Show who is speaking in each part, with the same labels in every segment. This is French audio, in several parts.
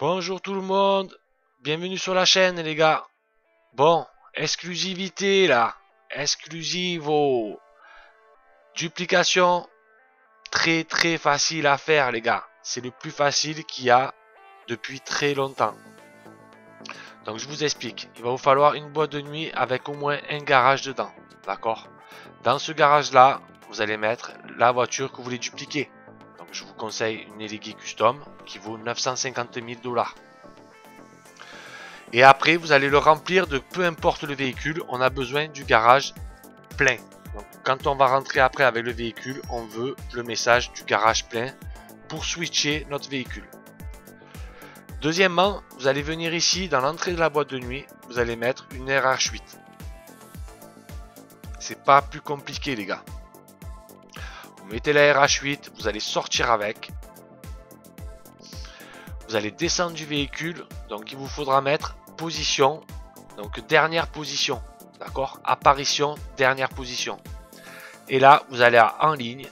Speaker 1: Bonjour tout le monde, bienvenue sur la chaîne les gars. Bon, exclusivité là, exclusivo. Duplication, très très facile à faire les gars. C'est le plus facile qu'il y a depuis très longtemps. Donc je vous explique, il va vous falloir une boîte de nuit avec au moins un garage dedans. D'accord? Dans ce garage là, vous allez mettre la voiture que vous voulez dupliquer. Conseille une Elegui Custom qui vaut 950 000 dollars. Et après, vous allez le remplir de peu importe le véhicule, on a besoin du garage plein. Donc, quand on va rentrer après avec le véhicule, on veut le message du garage plein pour switcher notre véhicule. Deuxièmement, vous allez venir ici dans l'entrée de la boîte de nuit, vous allez mettre une RH8. C'est pas plus compliqué les gars. Vous mettez la RH8, vous allez sortir avec. Vous allez descendre du véhicule, donc il vous faudra mettre position, donc dernière position, d'accord? Apparition, dernière position. Et là, vous allez à en ligne,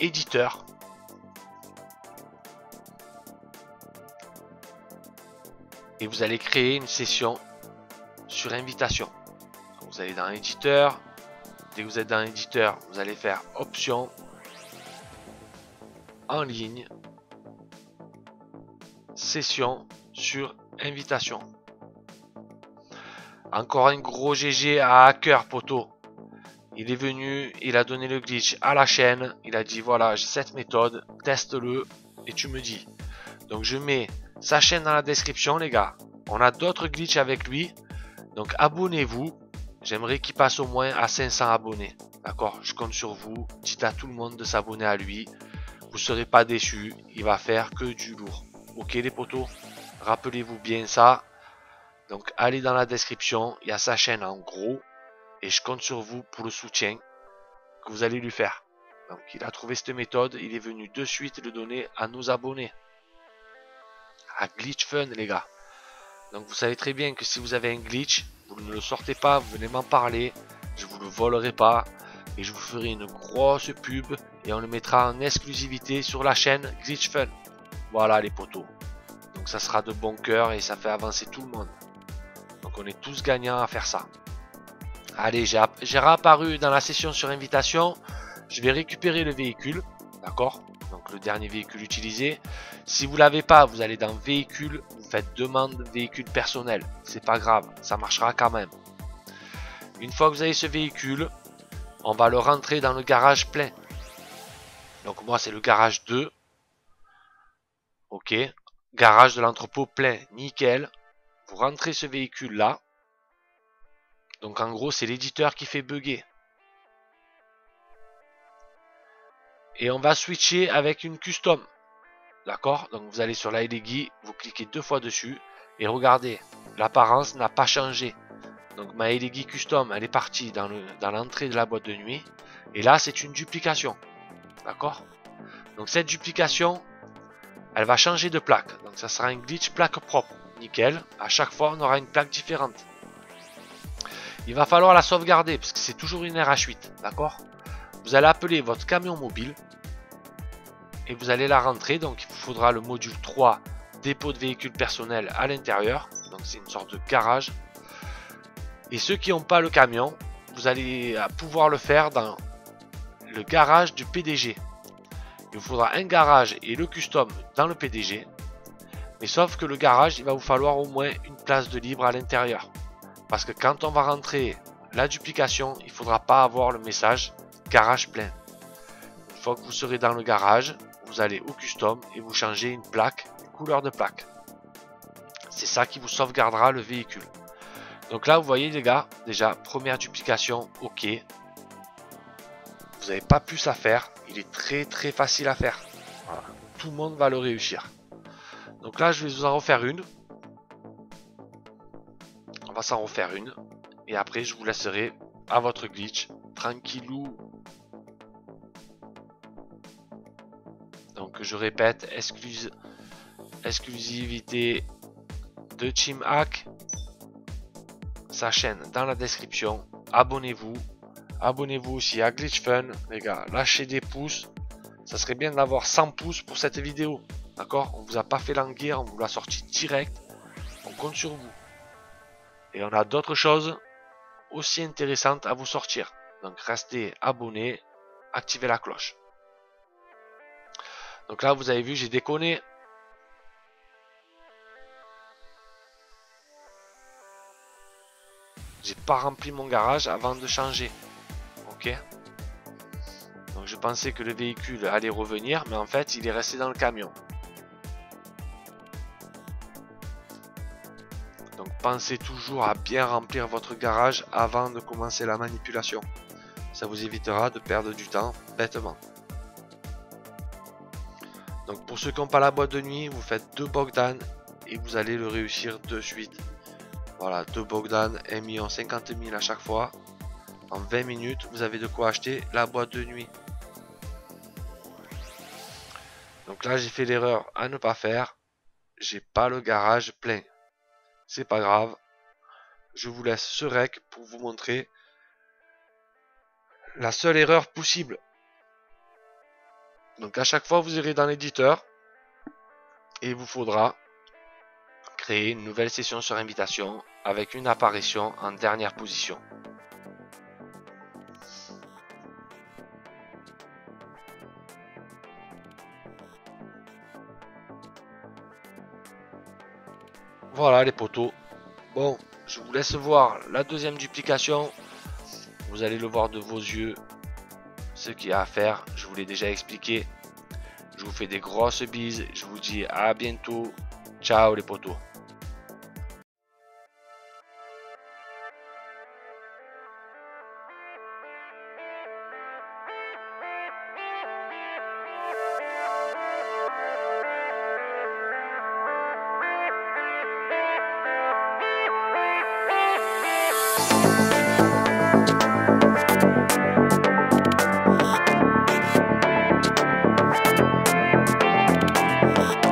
Speaker 1: éditeur. Et vous allez créer une session sur invitation. Vous allez dans éditeur. Dès que vous êtes dans éditeur, vous allez faire option en ligne session sur invitation. Encore un gros GG à hacker poteau. Il est venu, il a donné le glitch à la chaîne, il a dit voilà j'ai cette méthode, teste-le et tu me dis. Donc je mets sa chaîne dans la description les gars. On a d'autres glitches avec lui. Donc abonnez-vous. J'aimerais qu'il passe au moins à 500 abonnés. D'accord? Je compte sur vous. Dites à tout le monde de s'abonner à lui. Vous serez pas déçus. Il va faire que du lourd. Ok les potos Rappelez-vous bien ça. Donc allez dans la description. Il y a sa chaîne en gros. Et je compte sur vous pour le soutien que vous allez lui faire. Donc il a trouvé cette méthode. Il est venu de suite le donner à nos abonnés. À Glitch Fun les gars. Donc vous savez très bien que si vous avez un glitch, vous ne le sortez pas, vous venez m'en parler, je vous le volerai pas et je vous ferai une grosse pub et on le mettra en exclusivité sur la chaîne Glitch Fun. Voilà les potos. Donc ça sera de bon cœur et ça fait avancer tout le monde. Donc on est tous gagnants à faire ça. Allez, j'ai réapparu dans la session sur invitation. Je vais récupérer le véhicule. D'accord? Donc le dernier véhicule utilisé. Si vous l'avez pas, vous allez dans véhicule, vous faites demande véhicule personnel. C'est pas grave, ça marchera quand même. Une fois que vous avez ce véhicule, on va le rentrer dans le garage plein. Donc moi c'est le garage 2. Ok. Garage de l'entrepôt plein, nickel. Vous rentrez ce véhicule là. Donc en gros c'est l'éditeur qui fait bugger. Et on va switcher avec une custom. D'accord? Donc vous allez sur la LEGI, vous cliquez deux fois dessus et regardez, l'apparence n'a pas changé. Donc ma LEGI Custom, elle est partie dans l'entrée de la boîte de nuit. Et là, c'est une duplication. D'accord? Donc cette duplication, elle va changer de plaque. Donc ça sera un glitch plaque propre. Nickel. À chaque fois, on aura une plaque différente. Il va falloir la sauvegarder parce que c'est toujours une RH8. D'accord? Vous allez appeler votre camion mobile et vous allez la rentrer. Donc il vous faudra le module 3 dépôt de véhicule personnel à l'intérieur. Donc c'est une sorte de garage. Et ceux qui n'ont pas le camion, vous allez pouvoir le faire dans le garage du PDG. Il vous faudra un garage et le custom dans le PDG. Mais sauf que le garage, il va vous falloir au moins une place de libre à l'intérieur. Parce que quand on va rentrer la duplication, il ne faudra pas avoir le message garage plein. Une fois que vous serez dans le garage, vous allez au custom et vous changez une plaque, une couleur de plaque. C'est ça qui vous sauvegardera le véhicule. Donc là, vous voyez les gars, déjà, première duplication, ok. Vous n'avez pas plus à faire. Il est très très facile à faire. Tout le monde va le réussir. Donc là, je vais vous en refaire une. On va s'en refaire une. Et après, je vous laisserai à votre glitch. Tranquillou. Donc je répète, exclusivité de Team Hack. Sa chaîne dans la description. Abonnez-vous. Abonnez-vous aussi à Glitch Fun. Les gars, lâchez des pouces. Ça serait bien d'avoir 100 pouces pour cette vidéo. D'accord? On vous a pas fait languir, on vous l'a sorti direct. On compte sur vous. Et on a d'autres choses aussi intéressantes à vous sortir. Donc restez abonnés, activez la cloche. Donc là, vous avez vu, j'ai déconné. J'ai pas rempli mon garage avant de changer. Ok Donc je pensais que le véhicule allait revenir, mais en fait, il est resté dans le camion. Donc pensez toujours à bien remplir votre garage avant de commencer la manipulation. Ça vous évitera de perdre du temps bêtement. Donc pour ceux qui n'ont pas la boîte de nuit, vous faites deux Bogdan et vous allez le réussir de suite. Voilà, deux Bogdan, 1 million 50 000 à chaque fois. En 20 minutes, vous avez de quoi acheter la boîte de nuit. Donc là, j'ai fait l'erreur à ne pas faire. J'ai pas le garage plein. C'est pas grave. Je vous laisse ce rec pour vous montrer la seule erreur possible. Donc à chaque fois, vous irez dans l'éditeur et il vous faudra créer une nouvelle session sur invitation avec une apparition en dernière position. Voilà les poteaux. Bon, je vous laisse voir la deuxième duplication. Vous allez le voir de vos yeux. Ce qu'il y a à faire, je vous l'ai déjà expliqué. Je vous fais des grosses bises. Je vous dis à bientôt. Ciao les potos. Bye.